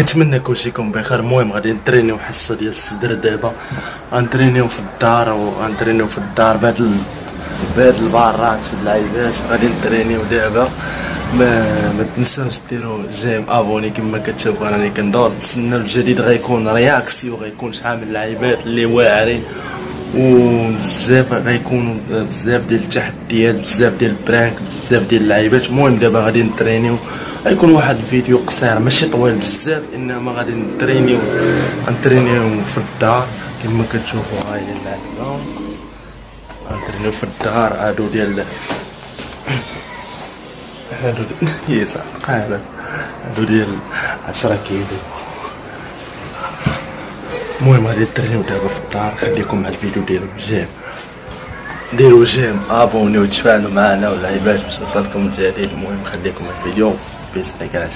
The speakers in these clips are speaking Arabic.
كنتمنى كلشي يكون بخير. المهم غادي نترينيو حصة ديال الصدر دابا. غنترينيو في الدار وغنترينيو في الدار بهاد. بهاد البارات في اللعيبات غادي نترينيو دابا. ما ما تنساوش ديروا j'aime abonner كما كتشوفوا راني كندور. تسناو الجديد غيكون réaction غيكون شحال من اللعيبات اللي واعرين. وبزاف غيكونوا بزاف ديال التحديات بزاف ديال ال prank بزاف ديال اللعيبات. المهم دابا غادي نترينيو. غيكون واحد الفيديو قصير ماشي طويل بزاف إنما غادي نترينيو. غنترينيو في الدار. كما كتشوفوا هاي اللعيبة. غنترينيو في الدار. هادو ديال هادو هي قاعدة هادو ديال عشرة كيلو. المهم غادي نترينيو دابا في الدار خليكم مع الفيديو ديالو j'aime ديروا j'aime abonner وتفاعلوا معنا واللعيبات باش يوصلكم الجديد المهم خليكم الفيديو بيسلك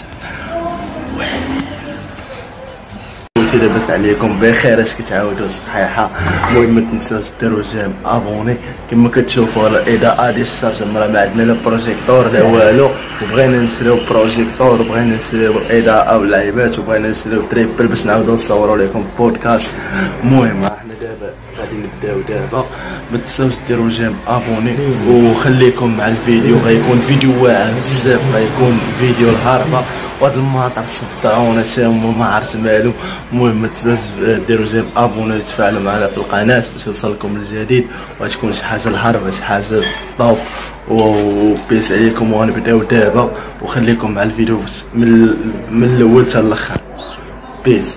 قلت لاباس عليكم. بخير اش كتعاودوا الصحيحة؟ المهم ما تنساوش ديروا j'aime abonner. كما كتشوفوا الاضاءه ديال الشارجه ما عندنا لا projecteur لا والو. وبغينا نشريو projecteur وبغينا نشريو اضاءه واللعيبات وبغينا نشريو trépied باش نعاودو نصوروا لكم بودكاست المهم حنا دابا غادي نبداو دابا. ما تنساوش ديروا j'aime abonner. وخليكم مع الفيديو غيكون فيديو واعر بزاف غيكون فيديو الهربة. وهاد الماطر صدعونا شامو ما عرفت مالو. المهم ما ديروا j'aime abonnez وتفاعلوا معنا في القناة باش يوصلكم الجديد وغتكون شي حاجة الهربه شي حاجة top و peace عليكم وغنبداو دابا. وخليكم مع الفيديو من من الأول حتى الأخر. peace.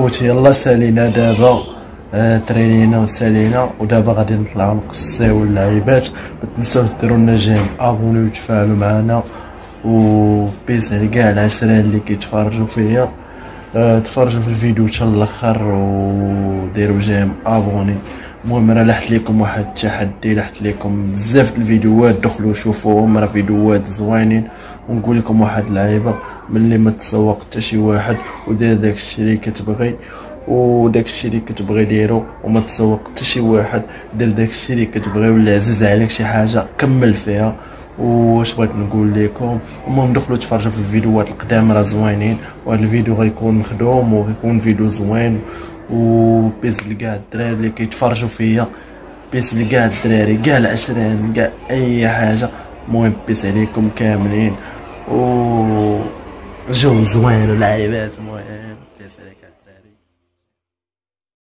خوتي يلا سالينا دابا آه ترينينا وسالينا ودابا غادي نطلعو نقصيو اللعيبات ما تنساوش ديروا لنا j'aime. abonnez وتفاعلوا معنا و peace على كاع العشرة اللي كيتفرجوا فيا. آه، تفرجوا في الفيديو حتى الآخر وديروا j'aime. abonnez المهم راه لحت لكم واحد التحدي لحت لكم بزاف الفيديوهات. دخلوا شوفوهم راه فيديوهات زوينين. ونقول لكم واحد اللعيبه ملي ما تسوق حتى شي واحد ودير داك الشيء اللي كتبغي وداك الشيء اللي كتبغي ديرو وما تسوق حتى شي واحد دير داك الشيء اللي كتبغي ولا عزيز عليك شي حاجة كمل فيها. واش بغيت نقول لكم؟ المهم دخلوا تفرجوا في الفيديوهات القدام راه زوينين وهذا الفيديو غيكون مخدوم وغيكون فيديو زوين. و peace لكاع الدراري اللي كيتفرجوا فيا peace لكاع الدراري كاع العشرين كاع أي حاجة. المهم بيس عليكم كاملين. و جو زوين ولعيبات المهم